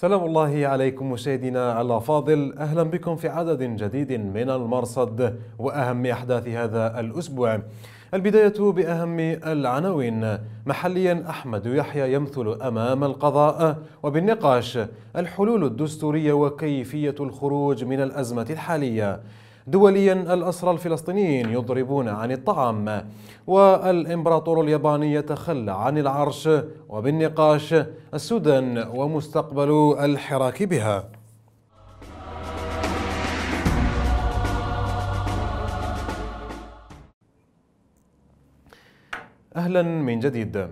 سلام الله عليكم مشاهدينا الافاضل أهلا بكم في عدد جديد من المرصد وأهم أحداث هذا الأسبوع. البداية بأهم العناوين. محليا أحمد يحيى يمثل أمام القضاء وبالنقاش الحلول الدستورية وكيفية الخروج من الأزمة الحالية. دوليا الأسرى الفلسطينيين يضربون عن الطعام والإمبراطور الياباني يتخلى عن العرش وبالنقاش السودان ومستقبل الحراك بها. أهلا من جديد.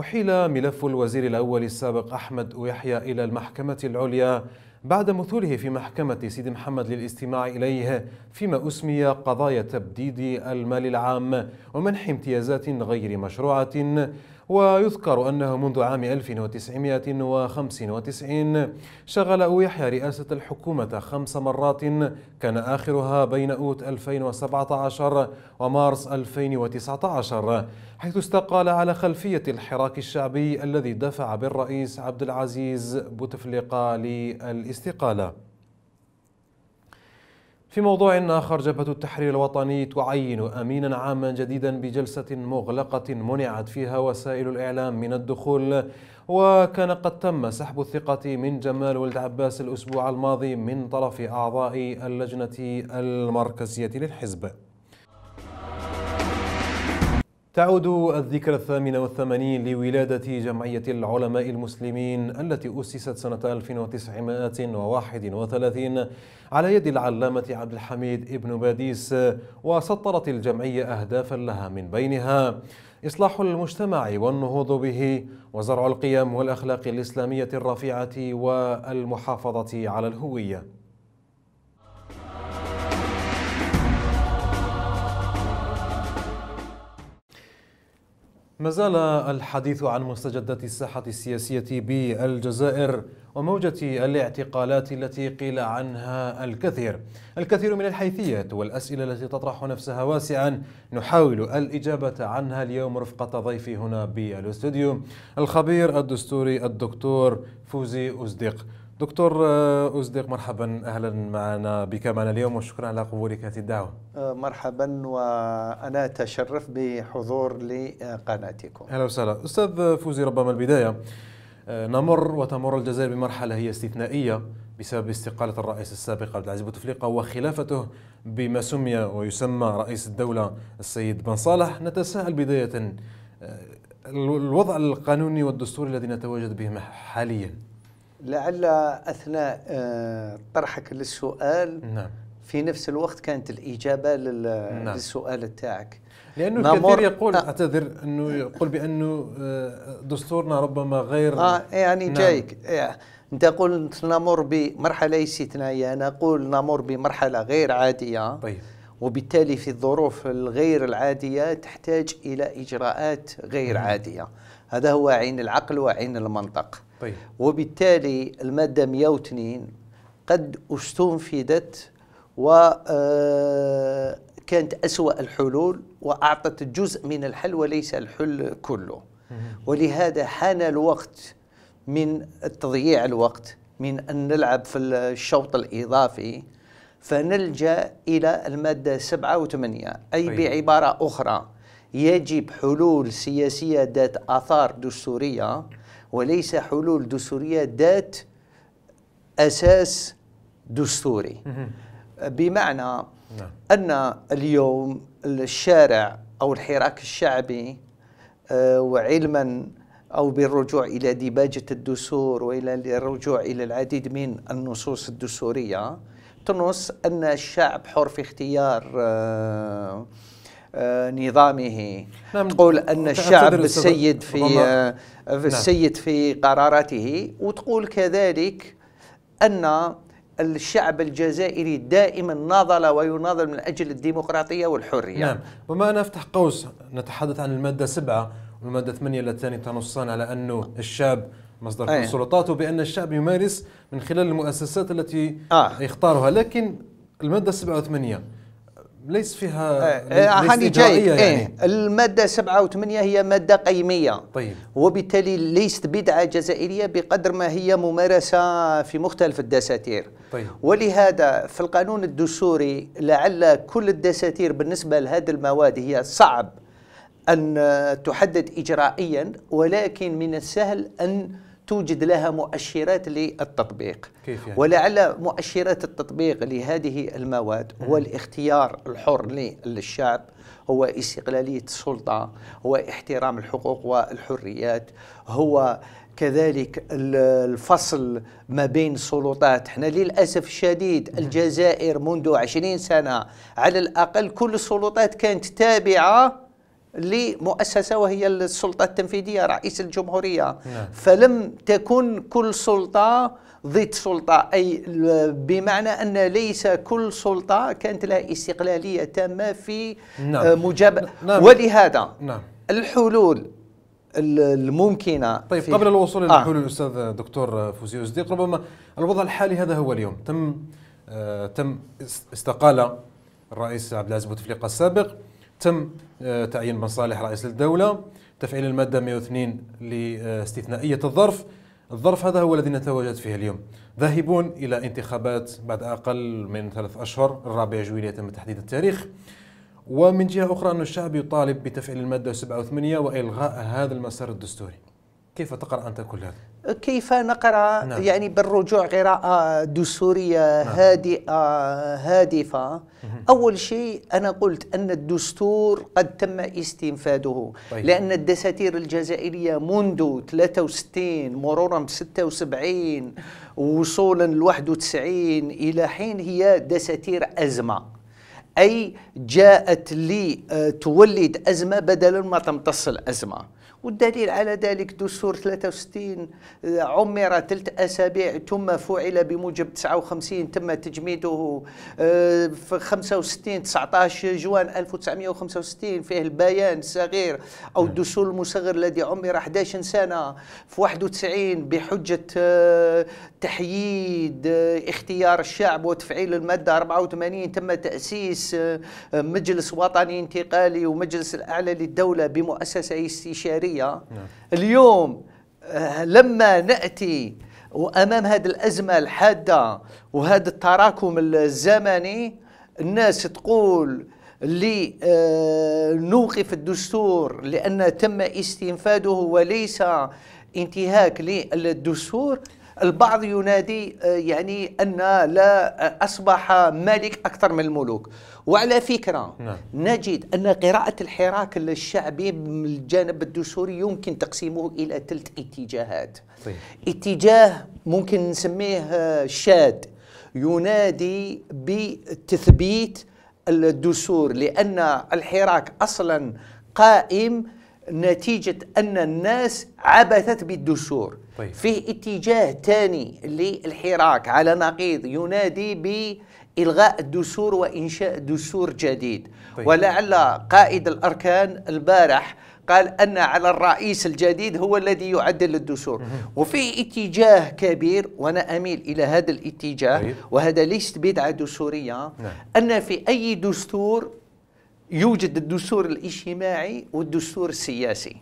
أحيل ملف الوزير الأول السابق أحمد يحيى إلى المحكمة العليا بعد مثوله في محكمة سيدي محمد للاستماع إليه فيما أسمي قضايا تبديد المال العام ومنح امتيازات غير مشروعة ويذكر أنه منذ عام 1995 شغل أو يحيى رئاسة الحكومة خمس مرات كان آخرها بين أوت 2017 ومارس 2019 حيث استقال على خلفية الحراك الشعبي الذي دفع بالرئيس عبد العزيز بوتفليقة للاستقالة. في موضوع آخر جبهة التحرير الوطني تعين أمينا عاما جديدا بجلسة مغلقة منعت فيها وسائل الإعلام من الدخول. وكان قد تم سحب الثقة من جمال ولد عباس الأسبوع الماضي من طرف أعضاء اللجنة المركزية للحزب. تعود الذكرى الثامنة والثمانين لولادة جمعية العلماء المسلمين التي أسست سنة 1931 على يد العلامة عبد الحميد ابن باديس وسطرت الجمعية أهدافا لها من بينها. إصلاح المجتمع والنهوض به وزرع القيم والأخلاق الإسلامية الرفيعة والمحافظة على الهوية. ما زال الحديث عن مستجدات الساحة السياسية بالجزائر وموجة الاعتقالات التي قيل عنها الكثير. الكثير من الحيثيات والأسئلة التي تطرح نفسها واسعا نحاول الإجابة عنها اليوم رفقة ضيفي هنا بالأستوديو الخبير الدستوري الدكتور فوزي أزدق. دكتور أزدق مرحبا. أهلا معنا بك معنا اليوم وشكرا على قبولك هذه الدعوة. آه، مرحبا وأنا أتشرف بحضور لقناتكم. أهلا وسهلا. أستاذ فوزي ربما البداية آه، نمر وتمر الجزائر بمرحلة هي استثنائية بسبب استقالة الرئيس السابق عبد العزيز بوتفليقة وخلافته بما سمي ويسمى رئيس الدولة السيد بن صالح. نتساءل بداية آه، الوضع القانوني والدستوري الذي نتواجد به حاليا. لعل أثناء آه، طرحك للسؤال نعم. في نفس الوقت كانت الإجابة نعم. للسؤال تاعك لأنه الكثير يقول آه. أعتذر أنه يقول بأنه آه، دستورنا ربما غير آه يعني نعم. جايك. يعني أنت قلت نمر بمرحلة استثنائية أنا أقول نمر بمرحلة غير عادية. طيب. وبالتالي في الظروف الغير العادية تحتاج إلى إجراءات غير عادية. هذا هو عين العقل وعين المنطق. طيب. وبالتالي المادة 102 قد استنفذت وكانت آه، أسوأ الحلول وأعطت جزء من الحل وليس الحل كله ولهذا حان الوقت من تضييع الوقت من أن نلعب في الشوط الإضافي فنلجأ إلى المادة 7 و8 أي طيب. بعبارة أخرى يجب حلول سياسية ذات آثار دستورية وليس حلول دستورية ذات أساس دستوري بمعنى نعم. أن اليوم الشارع أو الحراك الشعبي آه، وعلما أو بالرجوع إلى ديباجة الدستور وإلى الرجوع إلى العديد من النصوص الدستورية تنص أن الشعب حر في اختيار آه، آه، نظامه. نعم. تقول أن الشعب السيد في آه، نعم. السيد في قراراته وتقول كذلك أن الشعب الجزائري دائما ناضل ويناضل من أجل الديمقراطية والحرية. نعم. وما نفتح قوس نتحدث عن المادة سبعة والمادة ثمانية اللتان تنصان على أنه الشعب مصدر كل سلطاته بأن الشعب يمارس من خلال المؤسسات التي آه. يختارها. لكن المادة سبعة وثمانية ليس فيها هاني جاي يعني. إيه المادة 7 و8 هي مادة قيمية طيب وبالتالي ليست بدعة جزائرية بقدر ما هي ممارسة في مختلف الدساتير طيب. ولهذا في القانون الدستوري لعل كل الدساتير بالنسبة لهذه المواد هي صعب أن تحدد إجرائيا ولكن من السهل أن توجد لها مؤشرات للتطبيق. كيف يعني؟ ولعل مؤشرات التطبيق لهذه المواد هو الاختيار الحر للشعب هو استقلالية السلطة هو احترام الحقوق والحريات هو كذلك الفصل ما بين السلطات. إحنا للأسف الشديد الجزائر منذ عشرين سنة على الأقل كل السلطات كانت تابعة لمؤسسة وهي السلطة التنفيذية رئيس الجمهورية نعم. فلم تكن كل سلطة ضد سلطة أي بمعنى أن ليس كل سلطة كانت لها استقلالية تامة في نعم. مجاب نعم. ولهذا نعم. الحلول الممكنة طيب قبل الوصول إلى الحلول آه. الأستاذ دكتور فوزي أصديق ربما الوضع الحالي هذا هو اليوم تم آه تم استقال الرئيس عبد العزيز بوتفليقة السابق تم آه، تعيين بن صالح رئيس الدولة تفعيل المادة 102 لاستثنائية الظرف. الظرف هذا هو الذي نتواجد فيه اليوم. ذاهبون إلى انتخابات بعد أقل من ثلاث أشهر الرابع جويلية تم تحديد التاريخ. ومن جهة أخرى أن الشعب يطالب بتفعيل المادة 87 وإلغاء هذا المسار الدستوري. كيف تقرأ أنت كل هذا؟ كيف نقرأ نعم. يعني بالرجوع قراءة دستورية نعم. هادئة هادفة أول شيء أنا قلت أن الدستور قد تم استنفاذه طيب. لأن الدساتير الجزائرية منذ 63 مرورا ب 76 وصولا ل 91 إلى حين هي دساتير أزمة أي جاءت لتولد أزمة بدلا ما تمتص الأزمة والدليل على ذلك دستور 63 آه، عمر ثلاث أسابيع ثم فعل بموجب 59 تم تجميده آه، في 65 19 جوان 1965 فيه البيان الصغير أو نعم. الدستور المصغر الذي عمر 11 سنة في 91 بحجة آه، تحييد اختيار الشعب وتفعيل المادة 84 تم تأسيس مجلس وطني انتقالي ومجلس الأعلى للدولة بمؤسسة استشارية الدولية نعم. اليوم آه، لما نأتي وأمام هذه الأزمة الحادة وهذا التراكم الزمني الناس تقول لي آه، نوقف الدستور لأن تم استنفاذه وليس انتهاك للدستور البعض ينادي آه، يعني أن لا أصبح مالك أكثر من الملوك وعلى فكرة نعم. نجد أن قراءة الحراك الشعبي من الجانب الدستوري يمكن تقسيمه إلى ثلاث اتجاهات طيب. اتجاه ممكن نسميه شاد ينادي بتثبيت الدستور لأن الحراك أصلا قائم نتيجة أن الناس عبثت بالدستور طيب. فيه اتجاه ثاني للحراك على نقيض ينادي بإلغاء الدستور وإنشاء دستور جديد طيب. ولعل قائد الأركان البارح قال أن على الرئيس الجديد هو الذي يعدل الدستور وفي اتجاه كبير وأنا أميل إلى هذا الاتجاه طيب. وهذا ليست بدعة دستورية نعم. أن في أي دستور يوجد الدستور الاجتماعي والدستور السياسي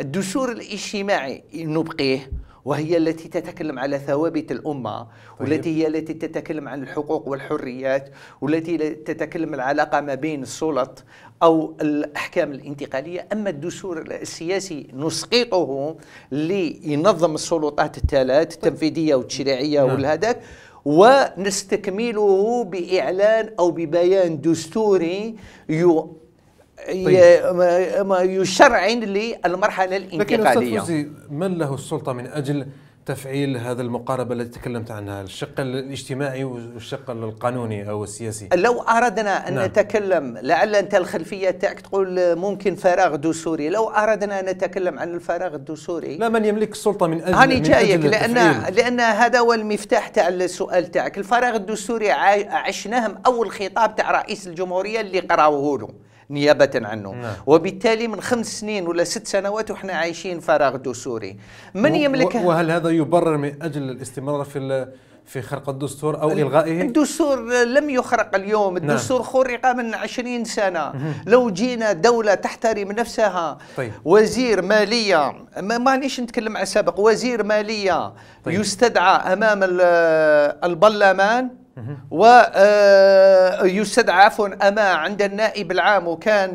الدستور الاجتماعي نبقيه وهي التي تتكلم على ثوابت الأمة طيب. والتي هي التي تتكلم عن الحقوق والحريات والتي تتكلم العلاقة ما بين السلط أو الأحكام الانتقالية أما الدستور السياسي نسقطه لينظم السلطات الثلاث التنفيذية والتشريعية نعم. والهداك ونستكمله بإعلان أو ببيان دستوري يو طيب. يشرعن للمرحلة الانتقالية لكن من له السلطة من أجل تفعيل هذا المقاربة التي تكلمت عنها الشق الاجتماعي والشق القانوني أو السياسي. لو أردنا أن نعم. نتكلم لعل أنت الخلفية تاعك تقول ممكن فراغ دستوري. لو أردنا أن نتكلم عن الفراغ الدستوري لا من يملك السلطة من أجل هاني جايك لأن لأن هذا هو المفتاح تاع السؤال تاعك. الفراغ الدستوري عشناه أول خطاب تاع رئيس الجمهورية اللي قرأوه له. نيابة عنه نعم. وبالتالي من خمس سنين ولا ست سنوات وإحنا عايشين فراغ دستوري من يملك وهل هذا يبرر من أجل الاستمرار في في خرق الدستور أو إلغائه الدستور لم يخرق اليوم نعم. الدستور نعم. خرق من عشرين سنة لو جينا دولة تحترم نفسها طيب. وزير مالية مانيش نتكلم على السابق وزير مالية طيب. يستدعى أمام البرلمان ويستدعى آه، عفوا أما عند النائب العام وكان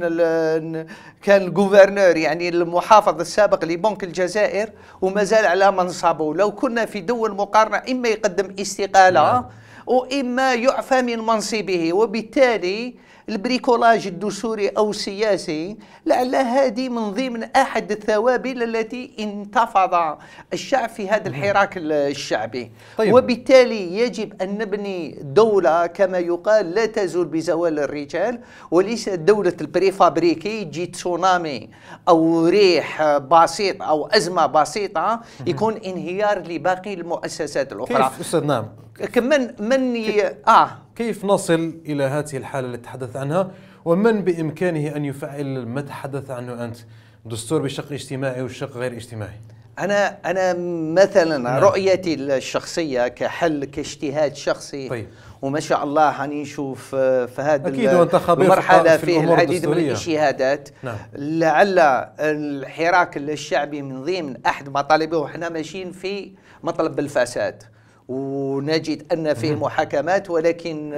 كان الجوفرنور يعني المحافظ السابق لبنك الجزائر وما زال على منصبه لو كنا في دول مقارنة إما يقدم استقالة نعم. وإما يعفى من منصبه وبالتالي البريكولاج الدستوري أو السياسي لعل هذه من ضمن أحد الثوابل التي انتفض الشعب في هذا الحراك الشعبي. طيب. وبالتالي يجب أن نبني دولة كما يقال لا تزول بزوال الرجال وليس دولة البريفابريكي يجي تسونامي أو ريح بسيط أو أزمة بسيطة يكون انهيار لباقي المؤسسات الأخرى. كيف أستاذ نعم؟ من من ي... آه. كيف نصل إلى هذه الحالة التي تحدث عنها؟ ومن بإمكانه أن يفعل ما تحدث عنه أنت؟ دستور بشق اجتماعي وشق غير اجتماعي. أنا أنا مثلا نعم. رؤيتي الشخصية كحل كاجتهاد شخصي. طيب. وما شاء الله هاني نشوف في هذه المرحلة في, في العديد من الاجتهادات. نعم. لعل الحراك الشعبي من ضمن أحد مطالبه. وحنا ماشيين في مطلب الفساد. ونجد أن فيه محاكمات ولكن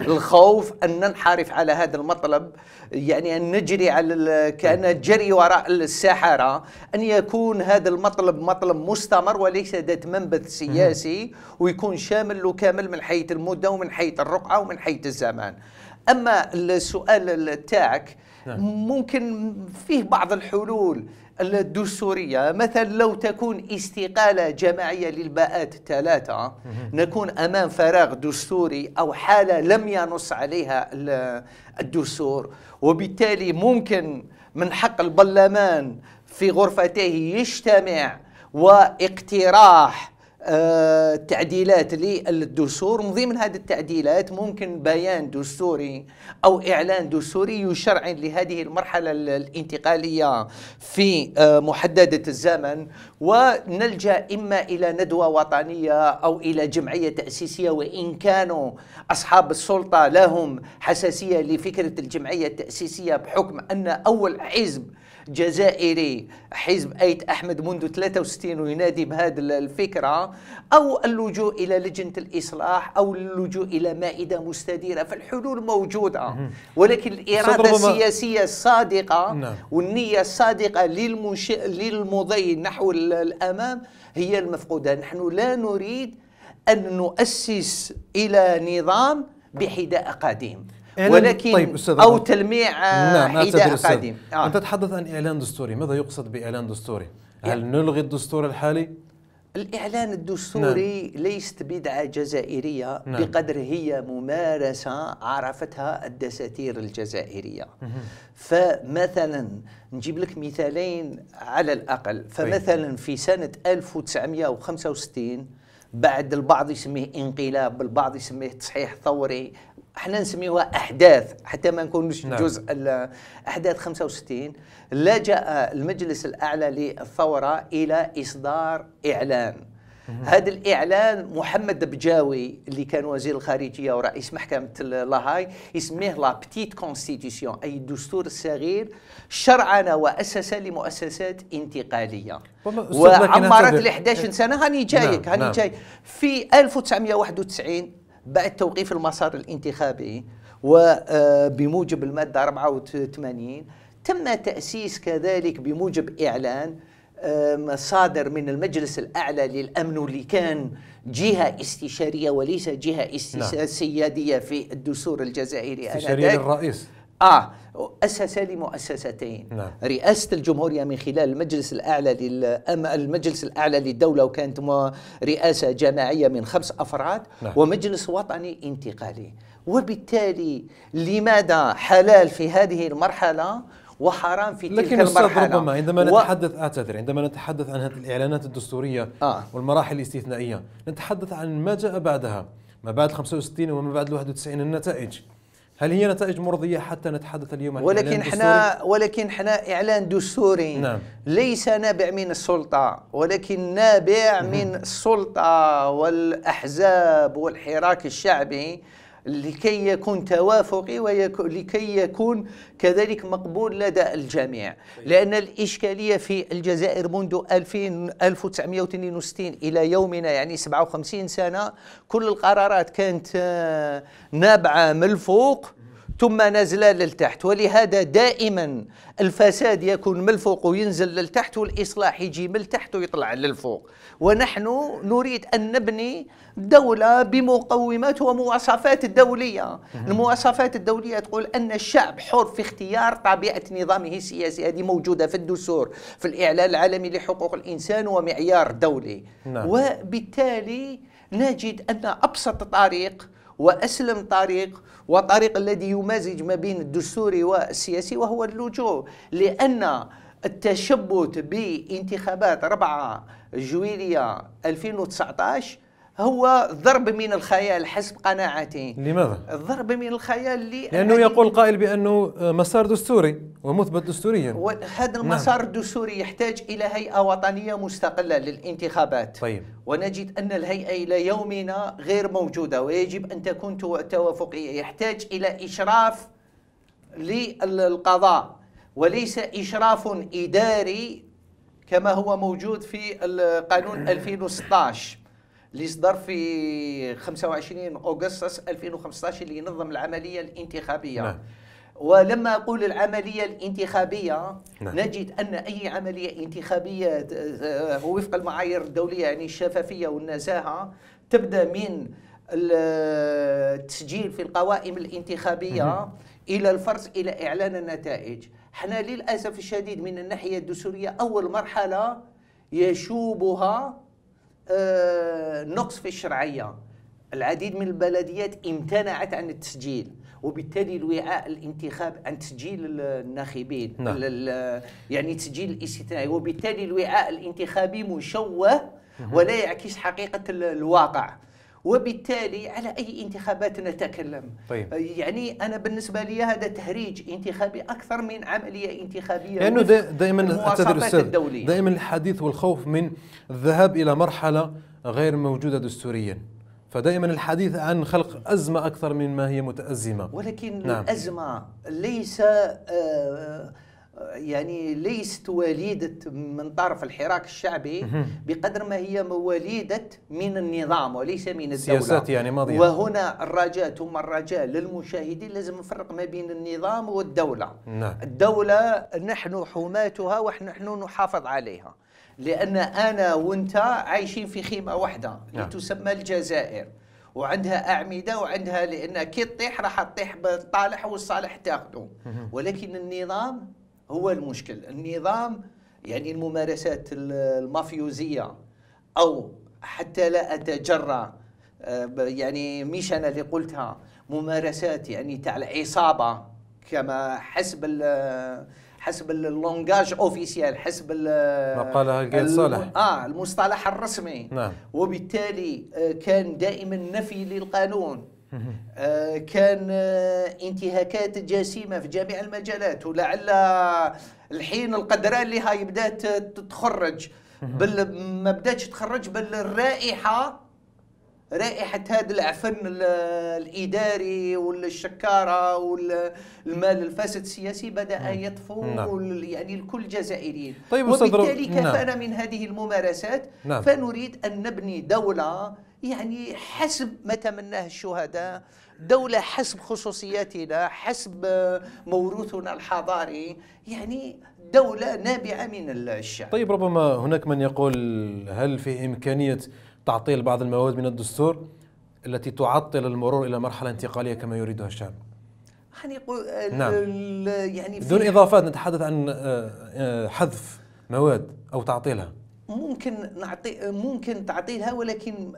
الخوف أن ننحرف على هذا المطلب يعني أن نجري على كأن جري وراء الساحرة أن يكون هذا المطلب مطلب مستمر وليس ذات منبث سياسي ويكون شامل وكامل من حيث المدة ومن حيث الرقعة ومن حيث الزمان أما السؤال تاعك نعم. ممكن فيه بعض الحلول الدستورية. مثلا لو تكون استقالة جماعية للباءات الثلاثة نكون أمام فراغ دستوري أو حالة لم ينص عليها الدستور. وبالتالي ممكن من حق البرلمان في غرفته يجتمع وإقتراح التعديلات للدستور من ضمن هذه التعديلات ممكن بيان دستوري أو إعلان دستوري يشرع لهذه المرحلة الانتقالية في آه، محددة الزمن ونلجأ إما إلى ندوة وطنية أو إلى جمعية تأسيسية وإن كانوا أصحاب السلطة لهم حساسية لفكرة الجمعية التأسيسية بحكم أن أول حزب جزائري حزب أيت أحمد منذ 63 وينادي بهذه الفكرة أو اللجوء إلى لجنة الإصلاح أو اللجوء إلى مائدة مستديرة فالحلول موجودة. ولكن الإرادة السياسية الصادقة نعم. والنية الصادقة للمش... للمضي نحو الأمام هي المفقودة. نحن لا نريد أن نؤسس إلى نظام بحذاء قديم. ولكن طيب أستاذ أو تلميع نعم حذاء قديم آه. أنت تتحدث عن إعلان دستوري ماذا يقصد بإعلان دستوري؟ هل نلغي الدستور الحالي؟ الإعلان الدستوري نعم. ليست بدعة جزائرية نعم. بقدر هي ممارسة عرفتها الدساتير الجزائرية فمثلا نجيب لك مثالين على الأقل طيب. فمثلا في سنة 1965 بعد البعض يسميه انقلاب البعض يسميه تصحيح ثوري إحنا نسميوها أحداث حتى ما نكونش نعم. جزء أحداث 65 لجأ المجلس الأعلى للثورة إلى إصدار إعلان هذا الإعلان محمد بجاوي اللي كان وزير الخارجية ورئيس محكمة لاهاي يسميه la petite constitution أي الدستور الصغير شرعنا وأسس لمؤسسات انتقالية وعمرت ال 11 سنة هاني جايك نعم. هاني نعم. جاي في 1991 بعد توقيف المسار الانتخابي وبموجب المادة 84 تم تأسيس كذلك بموجب إعلان صادر من المجلس الأعلى للأمن واللي كان جهة استشارية وليس جهة نعم. سيادية في الدستور الجزائري استشارية للرئيس آه اسس لمؤسستين نعم. رئاسة الجمهورية من خلال المجلس الأعلى لل المجلس الأعلى للدولة وكانت رئاسة جماعيه من خمس أفراد نعم. ومجلس وطني انتقالي وبالتالي لماذا حلال في هذه المرحلة وحرام في تلك لكن المرحلة لكن ربما عندما نتحدث اعتذر عندما نتحدث عن هذه الإعلانات الدستورية آه. والمراحل الاستثنائية نتحدث عن ما جاء بعدها ما بعد 65 وما بعد 91 النتائج هل هي نتائج مرضية حتى نتحدث اليوم عن ولكن إحنا ولكن إحنا إعلان دستوري. نعم. ليس نابع من السلطة ولكن نابع من السلطة والأحزاب والحراك الشعبي. لكي يكون توافقي ولكي يكون كذلك مقبول لدى الجميع. لأن الإشكالية في الجزائر منذ 1962 إلى يومنا يعني 57 سنة كل القرارات كانت آه، نابعة من الفوق. ثم نزل للتحت. ولهذا دائما الفساد يكون من الفوق وينزل للتحت والإصلاح يجي من التحت ويطلع للفوق. ونحن نريد أن نبني دولة بمقومات ومواصفات دولية. المواصفات الدولية تقول أن الشعب حر في اختيار طبيعة نظامه السياسي. هذه موجودة في الدستور في الإعلان العالمي لحقوق الإنسان ومعيار دولي. نعم. وبالتالي نجد أن أبسط طريق وأسلم طريق وطريق الذي يمازج ما بين الدستوري والسياسي وهو اللجوء لأن التشبت بانتخابات 4 جويلية 2019 هو ضرب من الخيال حسب قناعتي لماذا؟ الضرب من الخيال لي لأنه يقول القائل بأنه مسار دستوري ومثبت دستوريا هذا نعم. المسار نعم. الدستوري يحتاج إلى هيئة وطنية مستقلة للانتخابات طيب. ونجد أن الهيئة إلى يومنا غير موجودة ويجب أن تكون توافقية يحتاج إلى إشراف للقضاء وليس إشراف إداري كما هو موجود في القانون 2016 اللي صدر في 25 أغسطس 2015 اللي ينظم العملية الانتخابية نعم. ولما أقول العملية الانتخابية نعم. نجد أن أي عملية انتخابية آه، وفق المعايير الدولية يعني الشفافية والنزاهة تبدأ من التسجيل في القوائم الانتخابية إلى الفرز إلى إعلان النتائج إحنا للأسف الشديد من الناحية الدستورية أول مرحلة يشوبها آه، نقص في الشرعية. العديد من البلديات امتنعت عن التسجيل وبالتالي الوعاء الانتخاب عن تسجيل الناخبين نعم. يعني تسجيل الاستثنائي. وبالتالي الوعاء الانتخابي مشوه ولا يعكس حقيقة الواقع. وبالتالي على أي انتخابات نتكلم طيب. يعني أنا بالنسبة لي هذا تهريج انتخابي أكثر من عملية انتخابية لأنه يعني دائما الدولية دائما الحديث والخوف من الذهاب إلى مرحلة غير موجودة دستوريا فدائما الحديث عن خلق أزمة أكثر من ما هي متأزمة ولكن نعم. الأزمة ليس آه يعني ليست وليدة من طرف الحراك الشعبي بقدر ما هي وليدة من النظام وليس من الدولة. سياسات يعني ماضية. وهنا الرجاء ثم الرجاء للمشاهدين لازم نفرق ما بين النظام والدولة. نعم. الدولة نحن حماتها ونحن نحافظ عليها. لأن أنا وأنت عايشين في خيمة واحدة نعم. تسمى الجزائر. وعندها أعمدة وعندها لأن كي تطيح راح تطيح بالطالح والصالح تاخذه ولكن النظام هو المشكل. النظام يعني الممارسات المافيوزية أو حتى لا أتجرأ آه، يعني مش أنا اللي قلتها ممارسات يعني تاع العصابة كما حسب حسب اللونجاج أوفيسيال حسب ما قالها القيد صالح. آه المصطلح الرسمي. نعم. وبالتالي آه، كان دائما نفي للقانون. كان آه، انتهاكات جسيمة في جميع المجالات ولعل الحين القدران اللي هاي بدأت تتخرج بل ما بدأتش تخرج بل الرائحة رائحة هذا العفن الإداري والشكارة والمال الفاسد السياسي بدأ يطفو نعم. يعني الكل الجزائريين طيب وبالتالي كفأنا نعم. من هذه الممارسات نعم. فنريد أن نبني دولة يعني حسب ما تمناه الشهداء دولة حسب خصوصياتنا حسب موروثنا الحضاري يعني دولة نابعة من الشعب. طيب ربما هناك من يقول هل في إمكانية تعطيل بعض المواد من الدستور التي تعطل المرور إلى مرحلة انتقالية كما يريدها الشعب؟ يعني نعم. يعني بدون إضافات نتحدث عن آه، آه، حذف مواد أو تعطيلها. ممكن نعطي ممكن تعطيلها ولكن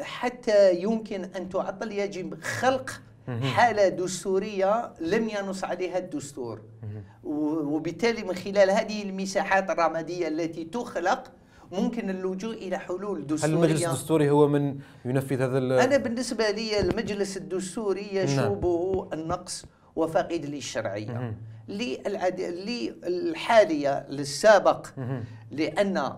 حتى يمكن أن تعطل يجب خلق حالة دستورية لم ينص عليها الدستور. وبالتالي من خلال هذه المساحات الرمادية التي تخلق ممكن اللجوء إلى حلول دستورية. هل المجلس الدستوري هو من ينفذ هذا أنا بالنسبة لي المجلس الدستوري نعم. يشوبه النقص وفاقد للشرعية. للحالية للسابق. لأن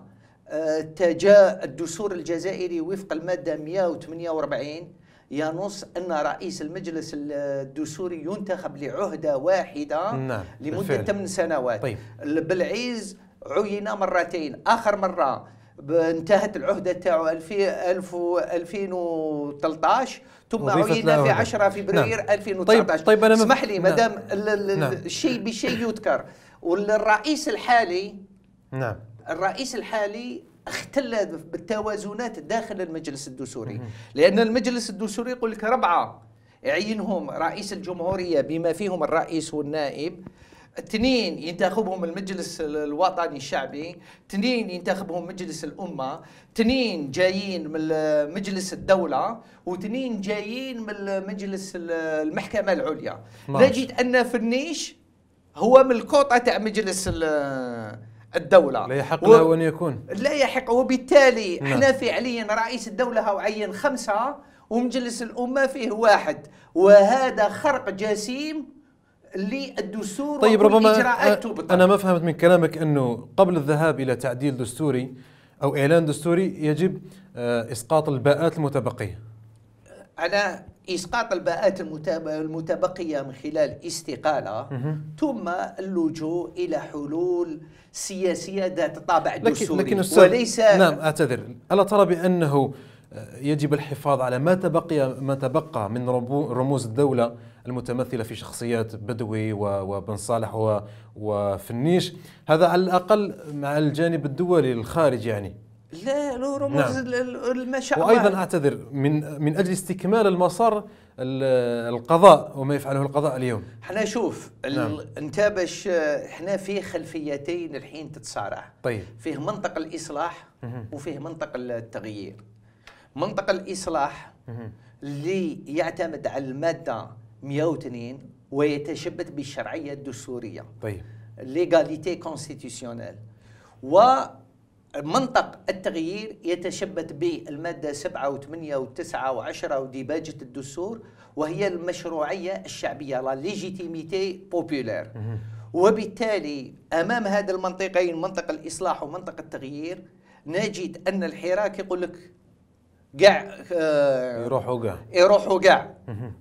تجاء الدستور الجزائري وفق المادة 148 ينص أن رئيس المجلس الدستوري ينتخب لعهدة واحدة نعم لمدة ثمان سنوات. طيب. بالعيز عين مرتين. آخر مرة انتهت العهدة تاعو 2013 ثم عين في 10 فبراير نعم. 2019 طيب, طيب أنا اسمح لي ما دام نعم. الشيء بشيء يذكر. والرئيس الحالي نعم. الرئيس الحالي اختل بالتوازنات داخل المجلس الدستوري. لأن المجلس الدستوري يقول لك ربعة يعينهم رئيس الجمهورية بما فيهم الرئيس والنائب. اثنين ينتخبهم المجلس الوطني الشعبي. اثنين ينتخبهم مجلس الأمة. اثنين جايين من مجلس الدولة. واثنين جايين من مجلس المحكمة العليا. نجد أن فنيش هو من الكوطة تاع مجلس الدولة. لا يحق له و... أن يكون. لا يحق. وبالتالي نعم. إحنا فعليا رئيس الدولة هو عين خمسة ومجلس الأمة فيه واحد. وهذا خرق جسيم للدستور طيب ربما أنا ما فهمت من كلامك أنه قبل الذهاب إلى تعديل دستوري أو إعلان دستوري يجب آه، إسقاط الباءات المتبقية. على إسقاط الباءات المتبقية من خلال استقالة ثم اللجوء إلى حلول سياسية ذات طابع دستوري لكن, لكن وليس نعم أعتذر. ألا ترى بأنه يجب الحفاظ على ما تبقي ما تبقى من رموز الدولة المتمثلة في شخصيات بدوي وبن صالح وفنيش؟ هذا على الأقل مع الجانب الدولي الخارج يعني. لا له رموز نعم. وأيضا أعتذر من من أجل استكمال المسار القضاء وما يفعله القضاء اليوم. إحنا شوف نعم. انت باش إحنا في خلفيتين الحين تتصارع. طيب. فيه منطق الإصلاح وفيه منطق التغيير. منطق الإصلاح اللي يعتمد على المادة 102 ويتشبث بالشرعية الدستورية. طيب. légalité constitutionnelle ومنطق التغيير يتشبث بالمادة 7 و8 و9 و10 وديباجة الدستور وهي المشروعية الشعبية la légitimité populaire وبالتالي أمام هذا المنطقين منطق الإصلاح ومنطق التغيير نجد أن الحراك يقول لك قاع آه، يروحوا قاع يروحوا قاع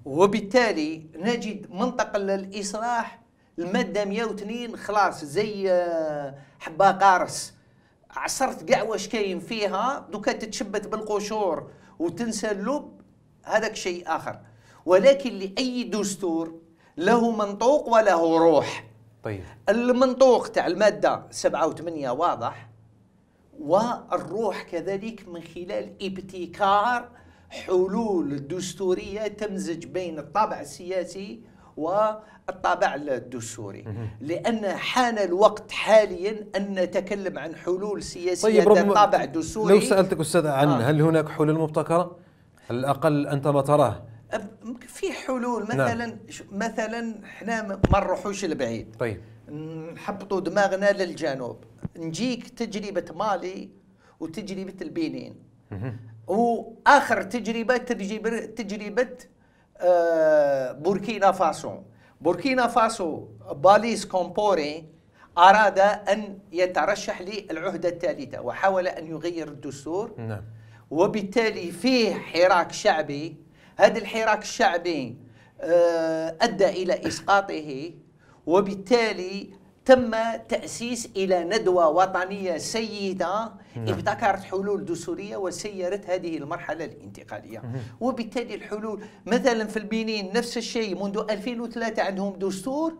وبالتالي نجد منطق الإصلاح المادة 102 خلاص زي آه، حبا قارس عصرت واش كاين فيها دوكا تتشبت بالقشور وتنسى اللب هذاك شيء آخر. ولكن لأي دستور له منطوق وله روح. طيب. المنطوق تاع المادة 7 و8 واضح والروح كذلك من خلال ابتكار حلول دستورية تمزج بين الطابع السياسي والطابع الدستوري. لأن حان الوقت حاليا أن نتكلم عن حلول سياسية طيب ذات طابع دستوري. لو سألتك أستاذ عن آه. هل هناك حلول مبتكرة؟ على الأقل أنت ما تراه. في حلول. مثلا نعم. مثلا إحنا ما نروحوش لبعيد طيب. نحبطوا دماغنا للجنوب. نجيك تجربة مالي وتجربة البنين. وآخر تجربة تجربه تجربة آه بوركينا فاسو. بوركينا فاسو بليز كومباوري أراد أن يترشح للعهدة الثالثة وحاول أن يغير الدستور. نعم. وبالتالي فيه حراك شعبي. هذا الحراك الشعبي آه أدى إلى إسقاطه. وبالتالي تم تأسيس إلى ندوة وطنية سيدة نعم. ابتكرت حلول دستورية وسيرت هذه المرحلة الانتقالية. وبالتالي الحلول مثلا في البنين نفس الشيء منذ 2003 عندهم دستور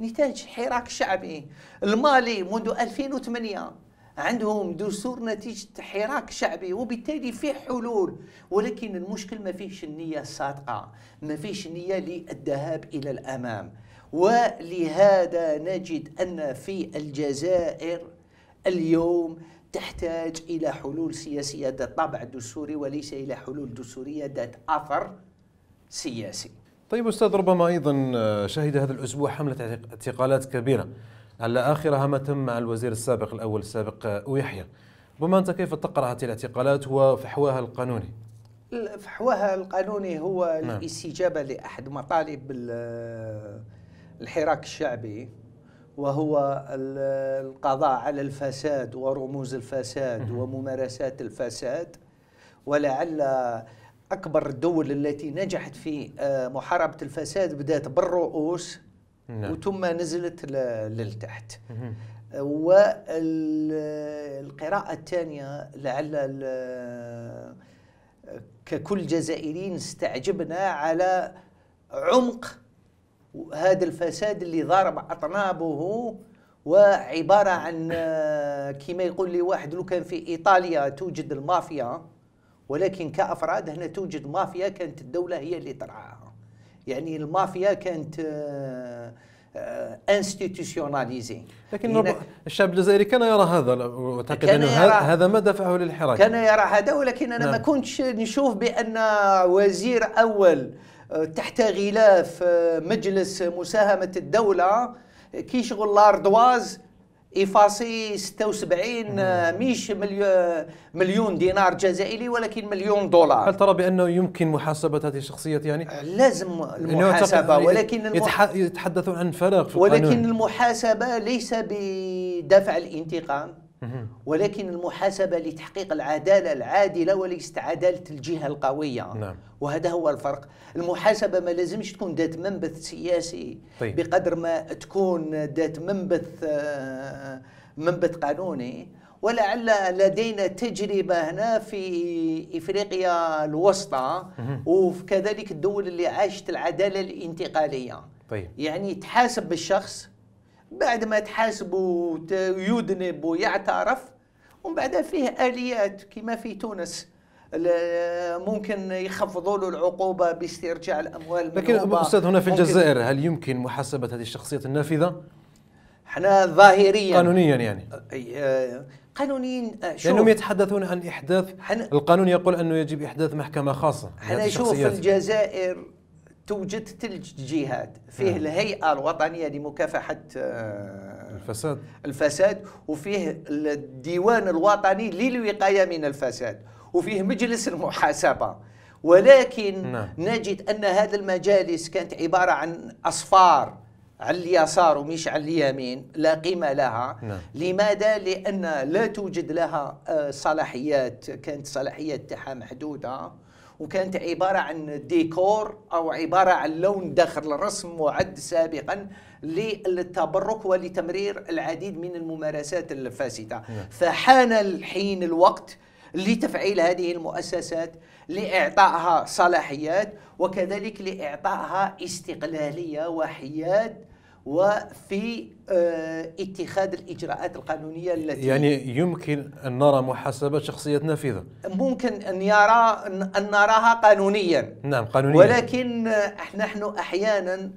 نتاج حراك شعبي. المالي منذ 2008 عندهم دستور نتيجة حراك شعبي. وبالتالي في حلول ولكن المشكل ما فيش النية الصادقة ما فيش نية للذهاب إلى الأمام. ولهذا نجد أن في الجزائر اليوم تحتاج إلى حلول سياسية ذات طابع دستوري وليس إلى حلول دستورية ذات أثر سياسي. طيب أستاذ ربما أيضا شهد هذا الأسبوع حملة اعتقالات كبيرة على آخرها ما تم مع الوزير السابق الأول السابق اويحيى ربما أنت كيف تقرأ هذه الاعتقالات وفحواها القانوني؟ فحواها القانوني هو نعم. الاستجابة لأحد مطالب الحراك الشعبي وهو القضاء على الفساد ورموز الفساد وممارسات الفساد. ولعل أكبر الدول التي نجحت في آه، محاربة الفساد بدأت بالرؤوس نعم. وثم نزلت للتحت. والقراءة الثانية لعل ككل جزائريين استعجبنا على عمق هذا الفساد اللي ضارب أطنابه وعبارة عن آه، كما يقول لي واحد لو كان في إيطاليا توجد المافيا ولكن كأفراد هنا توجد مافيا كانت الدولة هي اللي ترعاها يعني المافيا كانت institutionnalisée آه، آه، لكن الشعب الجزائري كان يرى هذا وأعتقد أنه هذا ما دفعه للحراك. كان يرى هذا ولكن أنا نعم. ما كنتش نشوف بأن وزير أول آه، تحت غلاف مجلس مساهمة الدولة كي شغل لاردواز إيفاسي 76 مش مليون دينار جزائري ولكن مليون دولار هل ترى بأنه يمكن محاسبة هذه الشخصيات يعني؟ لازم المحاسبة ولكن يتحدثون عن فراغ في ولكن القانون. المحاسبة ليس بدفع الانتقام ولكن المحاسبة لتحقيق العدالة العادلة وليست عدالة الجهة القوية نعم. وهذا هو الفرق المحاسبة ما لازمش تكون ذات منبث سياسي طيب. بقدر ما تكون ذات منبث آه، منبث قانوني ولعل لدينا تجربة هنا في إفريقيا الوسطى وكذلك الدول اللي عاشت العدالة الانتقالية طيب. يعني تحاسب بالشخص بعد ما تحاسب ويذنب ويعترف ومن بعد فيه آليات كما في تونس ممكن يخفضوا له العقوبة باسترجاع الأموال لكن أستاذ هنا في الجزائر هل يمكن محاسبة هذه الشخصيات النافذة؟ إحنا ظاهريا. قانونيا يعني. آه، قانونيا آه، لأنهم يتحدثون عن إحداث. القانون يقول أنه يجب إحداث محكمة خاصة. إحنا نشوف الجزائر توجد ثلث جهات فيه نعم. الهيئة الوطنية لمكافحة آه، الفساد الفساد وفيه الديوان الوطني للوقاية من الفساد وفيه مجلس المحاسبة ولكن نعم. نجد أن هذه المجالس كانت عبارة عن أصفار على اليسار ومش على اليمين لا قيمة لها نعم. لماذا؟ لأن لا توجد لها آه، صلاحيات كانت صلاحيات تاعها محدودة وكانت عبارة عن ديكور أو عبارة عن لون داخل الرسم معد سابقا للتبرك ولتمرير العديد من الممارسات الفاسدة نعم. فحان الحين الوقت لتفعيل هذه المؤسسات لإعطائها صلاحيات وكذلك لإعطائها استقلالية وحياد وفي آه، اتخاذ الإجراءات القانونية التي يعني يمكن أن نرى محاسبة شخصيات نافذة. ممكن أن يرى أن نراها قانونيا. نعم قانونيا. ولكن نحن أحيانا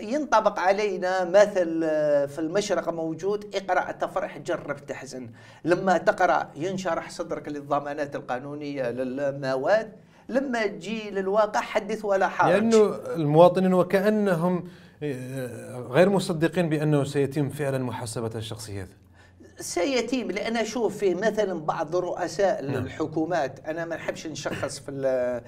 ينطبق علينا مثل آه، في المشرق موجود اقرأ تفرح جرب تحزن. لما تقرأ ينشرح صدرك للضمانات القانونية للمواد. لما تجي للواقع حدث ولا حرج. لأنه المواطنين وكأنهم غير مصدقين بأنه سيتم فعلا محاسبة الشخصيات سيتم لأن أشوف فيه مثلا بعض رؤساء نعم. الحكومات أنا ما نحبش نشخص في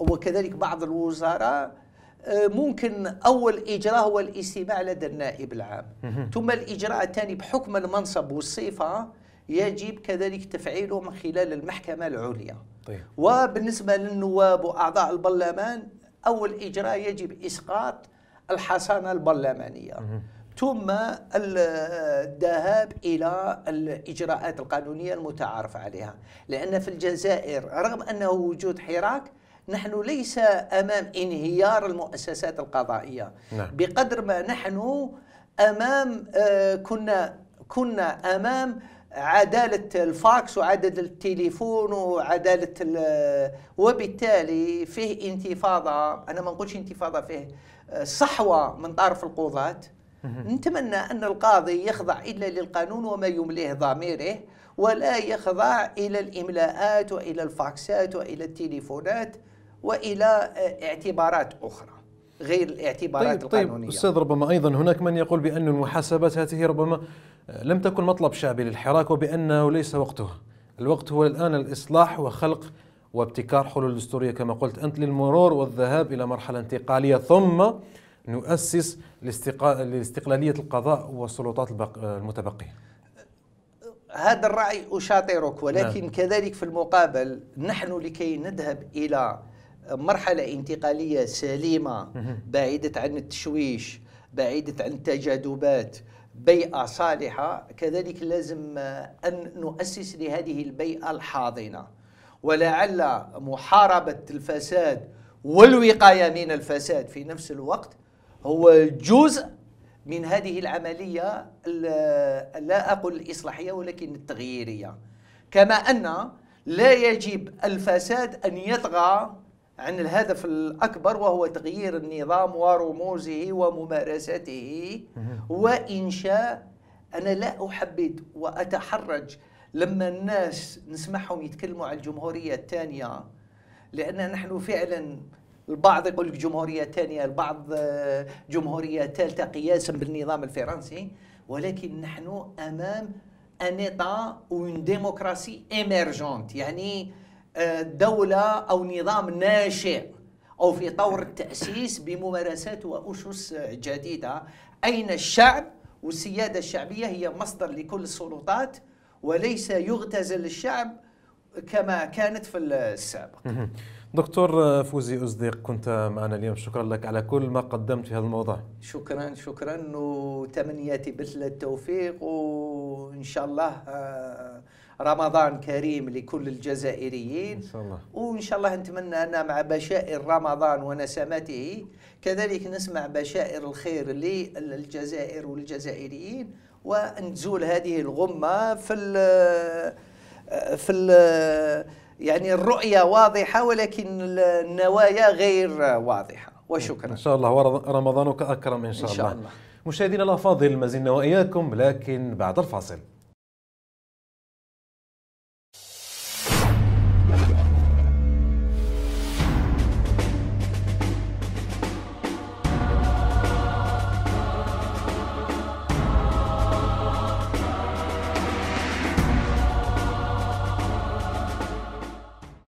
وكذلك بعض الوزراء ممكن أول إجراء هو الاستماع لدى النائب العام ثم الإجراء الثاني بحكم المنصب والصفة يجب كذلك تفعيله من خلال المحكمة العليا طيب. وبالنسبة للنواب وأعضاء البرلمان أول إجراء يجب إسقاط الحصانة البرلمانية. ثم الذهاب إلى الإجراءات القانونية المتعارف عليها. لأن في الجزائر رغم أنه وجود حراك نحن ليس أمام انهيار المؤسسات القضائية. نعم. بقدر ما نحن أمام آه، كنا كنا أمام عدالة الفاكس وعدالة التليفون وعدالة وبالتالي فيه انتفاضة. أنا ما نقولش انتفاضة فيه صحوة من طرف القضاة نتمنى أن القاضي يخضع إلا للقانون وما يمليه ضميره ولا يخضع إلى الإملاءات وإلى الفاكسات وإلى التليفونات وإلى اعتبارات أخرى غير الاعتبارات طيب, طيب، القانونية. طيب أستاذ ربما أيضا هناك من يقول بأن المحاسبات هذه ربما لم تكن مطلب شعبي للحراك وبأنه ليس وقته. الوقت هو الآن الإصلاح وخلق وابتكار حلول دستورية كما قلت أنت للمرور والذهاب إلى مرحلة انتقالية. ثم نؤسس لاستقلالية القضاء والسلطات المتبقية هذا الرأي أشاطرك ولكن نعم. كذلك في المقابل نحن لكي نذهب إلى مرحلة انتقالية سليمة بعيدة عن التشويش بعيدة عن التجاذبات بيئة صالحة كذلك لازم أن نؤسس لهذه البيئة الحاضنة. ولعل محاربة الفساد والوقاية من الفساد في نفس الوقت هو جزء من هذه العملية لا أقول الإصلاحية ولكن التغييرية. كما أن لا يجب الفساد أن يطغى عن الهدف الأكبر وهو تغيير النظام ورموزه وممارسته. وإنشاء أنا لا أحبذ وأتحرج لما الناس نسمعهم يتكلموا عن الجمهورية الثانية لأن نحن فعلا البعض يقول لك جمهورية ثانية البعض آه، جمهورية ثالثة قياسا بالنظام الفرنسي ولكن نحن أمام un état en démocratie émergente يعني آه، دولة أو نظام ناشئ أو في طور التأسيس بممارسات وأسس جديدة. أين الشعب؟ والسيادة الشعبية هي مصدر لكل السلطات. وليس يختزل الشعب كما كانت في السابق. دكتور فوزي أصدق كنت معنا اليوم. شكرا لك على كل ما قدمت في هذا الموضوع. شكرا شكرا وتمنياتي بثل التوفيق وإن شاء الله آه، رمضان كريم لكل الجزائريين. إن شاء الله. وإن شاء الله نتمنى أن مع بشائر رمضان ونسماته كذلك نسمع بشائر الخير للجزائر والجزائريين. وأن تزول هذه الغمة في ال في ال يعني الرؤية واضحة ولكن النوايا غير واضحة. وشكرا. إن شاء الله ورمضانك أكرم إن شاء, إن شاء الله. الله مشاهدينا الأفاضل ما زلنا وإياكم لكن بعد الفاصل.